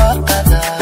bocada tá?